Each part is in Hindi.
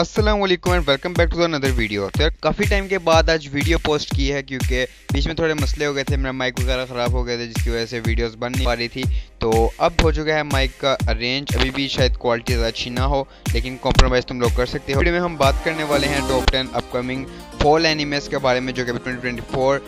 Aslam and welcome back to another video. तो यार, काफ़ी टाइम के बाद आज वीडियो पोस्ट की है क्योंकि बीच में थोड़े मसले हो गए थे, मेरा माइक वगैरह ख़राब हो गए थे, जिसकी वजह से वीडियोस बन नहीं पा रही थी। तो अब हो चुका है माइक का अरेंज अभी भी शायद क्वालिटी ज़्यादा अच्छी ना हो, लेकिन कॉम्प्रोमाइज़ तुम लोग कर सकते हो। वीडियो में हम बात करने वाले हैं top ten upcoming fall animes के बारे में, जो कि 2024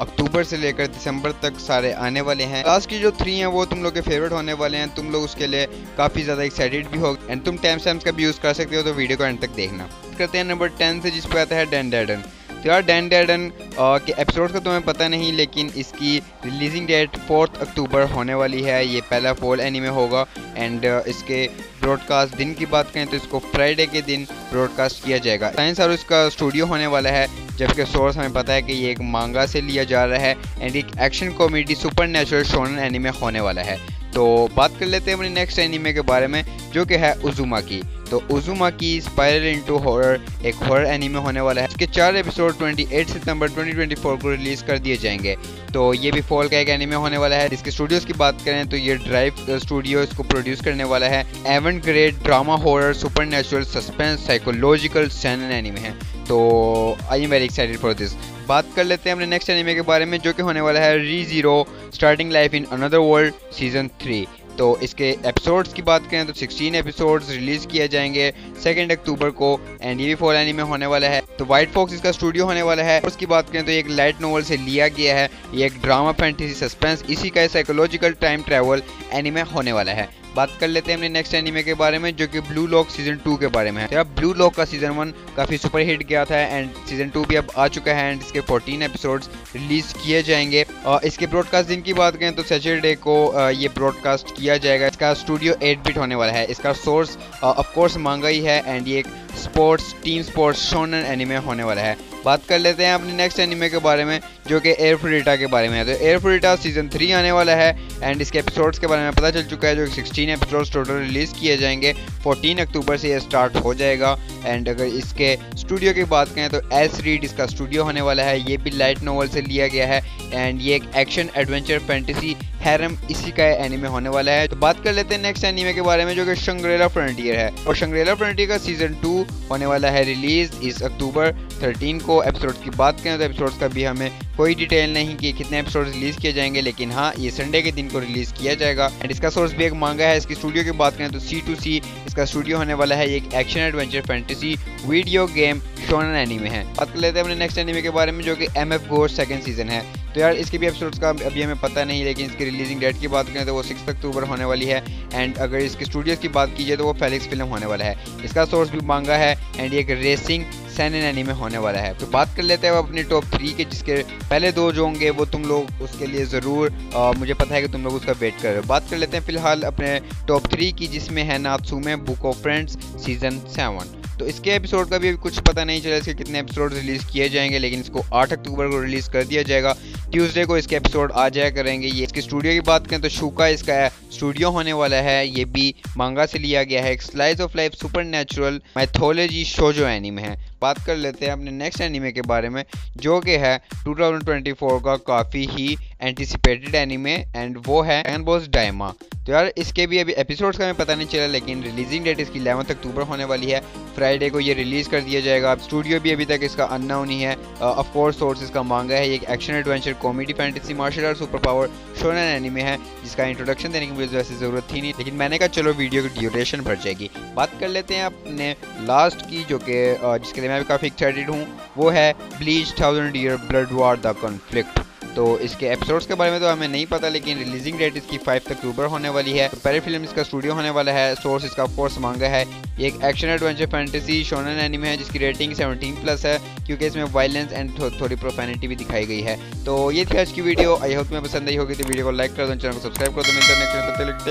अक्टूबर से लेकर दिसंबर तक सारे आने वाले हैं। लास्ट की जो थ्री हैं, वो तुम लोग के फेवरेट होने वाले हैं। तुम लोग उसके लिए काफ़ी ज़्यादा एक्साइटेड भी हो। एंड तुम टाइम स्टैम्स का भी यूज़ कर सकते हो तो वीडियो को एंड तक देखना। करते हैं नंबर टेन से जिस पे आता है डैन डैडन तो यार डैन के एपिसोड का तुम्हें पता नहीं, लेकिन इसकी रिलीजिंग डेट फोर्थ अक्टूबर होने वाली है। ये पहला फॉल एनीमे होगा। एंड इसके ब्रॉडकास्ट दिन की बात करें तो इसको फ्राइडे के दिन ब्रॉडकास्ट किया जाएगा। साइंस और इसका स्टूडियो होने वाला है, जबकि सोर्स हमें पता है कि ये एक मांगा से लिया जा रहा है एंड एक action comedy super natural shonen anime होने वाला है। तो बात कर लेते हैं अपने नेक्स्ट एनीमे के बारे में, जो कि है उजुमा की तो उजुमा की स्पायरल इनटू हॉरर एक हॉरर एनीमे होने वाला है इसके चार एपिसोड 28 सितंबर 2024 को रिलीज़ कर दिए जाएँगे। तो ये भी फॉल का एक एनीमे होने वाला है इसके स्टूडियोज की बात करें तो ये ड्राइव स्टूडियो इसको प्रोड्यूस करने वाला है। Avant garde drama horror super natural suspense psychological seinen anime है। तो I am very excited for this बात कर लेते हैं अपने नेक्स्ट एनीमे के बारे में, जो कि होने वाला है Re Zero starting life in another world season three तो इसके एपिसोड्स की बात करें तो 16 एपिसोड्स रिलीज़ किए जाएँगे सेकेंड अक्टूबर को एंड ये फोर एनिमे होने वाला है। तो व्हाइट फॉक्स इसका स्टूडियो होने वाला है। उसकी बात करें तो एक लाइट नोवल से लिया गया है। ये एक ड्रामा फैंटेसी सस्पेंस इसी का साइकोलॉजिकल टाइम ट्रेवल एनिमे होने वाला है। बात कर लेते हैं अपने नेक्स्ट एनिमे के बारे में, जो कि ब्लू लॉक सीज़न टू के बारे में है। तो ब्लू लॉक का सीज़न वन काफ़ी सुपर हिट गया था एंड सीज़न टू भी अब आ चुका है एंड इसके 14 एपिसोड्स रिलीज़ किए जाएँगे। और इसके ब्रॉडकास्ट दिन की बात करें तो सैटरडे को ये ब्रॉडकास्ट किया जाएगा। इसका स्टूडियो 8 बिट होने वाला है। इसका सोर्स ऑफकोर्स मांगा ही है एंड ये एक sports team sports shonen anime होने वाला है। बात कर लेते हैं अपने नेक्स्ट एनिमे के बारे में, जो कि एयर फ्रीटा के बारे में है। तो एयर फ्रीटा सीज़न थ्री आने वाला है एंड इसके एपिसोड्स के बारे में पता चल चुका है, जो 16 एपिसोड्स टोटल रिलीज़ किए जाएँगे। 14 अक्टूबर से ये स्टार्ट हो जाएगा एंड अगर इसके स्टूडियो की बात करें तो एस रीड इसका स्टूडियो होने वाला है। ये भी लाइट नोवल से लिया गया है एंड ये एक एक्शन एडवेंचर फैंटेसी हैरम इसी का एनिमे होने वाला है। तो बात कर लेते हैं नेक्स्ट एनिमे के बारे में, जो कि शंग्रेला फ्रंटियर है। और शंग्रेला फ्रंटियर का सीज़न टू होने वाला है रिलीज़ इस अक्टूबर 13 को। एपिसोड की बात करें तो एपिसोड का भी हमें कोई डिटेल नहीं कि कितने एपिसोड रिलीज़ किए जाएँगे, लेकिन हाँ ये संडे के दिन को रिलीज़ किया जाएगा। एंड इसका सोर्स भी एक मांगा है, इसकी स्टूडियो की बात करें तो सी टू सी इसका स्टूडियो होने वाला है एक action adventure fantasy video game shonen anime है। बात कर लेते हैं अपने नेक्स्ट एनीमे के बारे में, जो कि एम एफ़ गोर सेकेंड सीज़न है। तो यार, इसके भी एपिसोड्स का अभी हमें पता नहीं, लेकिन इसकी रिलीजिंग डेट की बात करें तो वो सिक्स अक्टूबर होने वाली है। एंड अगर इसके स्टूडियोज की बात कीजिए तो वो फेलिक्स फ़िल्म होने वाला है। इसका सोर्स भी मांगा है एंड एक रेसिंग सैन एनी में होने वाला है। तो बात कर लेते हैं अपनी टॉप थ्री के, जिसके पहले दो जो होंगे, वो तुम लोग उसके लिए ज़रूर मुझे पता है कि तुम लोग उसका वेट कर रहे हो। बात कर लेते हैं फ़िलहाल अपने टॉप थ्री की, जिसमें है Natsume book of friends season seven तो इसके एपिसोड का भी कुछ पता नहीं चला, इसके कितने एपिसोड रिलीज़ किए जाएँगे, लेकिन इसको 8 अक्टूबर को रिलीज़ कर दिया जाएगा। ट्यूसडे को इसके एपिसोड आ जाया करेंगे। ये इसके स्टूडियो की बात करें तो शूका इसका स्टूडियो होने वाला है। ये भी मांगा से लिया गया है। एक slice of life super natural mythology show जो एनिमे है। बात कर लेते हैं अपने नेक्स्ट एनिमे के बारे में, जो कि है 2024 का काफ़ी ही एंटिसिपेटेड एनिमे एंड वो है एन बॉस डायमा तो यार, इसके भी अभी एपिसोड्स का हमें पता नहीं चला, लेकिन रिलीजिंग डेट इसकी इलेवंथ अक्टूबर होने वाली है। फ्राइडे को ये रिलीज़ कर दिया जाएगा। स्टूडियो भी अभी तक इसका अननाउन ही है। ऑफ़ कोर्स सोर्स इसका मांगा है। ये एक action adventure comedy fantasy martial art super power shonen anime है, जिसका इंट्रोडक्शन देने की मुझे वैसे ज़रूरत थी नहीं। लेकिन मैंने कहा, चलो वीडियो की ड्यूरेशन बढ़ जाएगी। बात कर लेते हैं अपने लास्ट की, जो कि जिसके लिए मैं भी काफ़ी एक्साइटेड हूँ। वो है Bleach thousand year blood war the conflict तो इसके एपिसोड्स के बारे में तो हमें नहीं पता लेकिन रिलीजिंग डेट इसकी फाइव अक्टूबर होने वाली है। पहले फ़िल्म इसका स्टूडियो होने वाला है सोर्स इसका फोर्स मांगा है। ये एक action adventure fantasy shonen anime है जिसकी रेटिंग 17 प्लस है क्योंकि इसमें वायलेंस एंड थो, थोड़ी प्रोफेनिटी भी दिखाई गई है। तो ये थी आज की वीडियो आई होप तुम्हें पसंद आई होगी तो वीडियो को लाइक कर दो चैनल को सब्सक्राइब कर दो। मिलते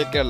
हैं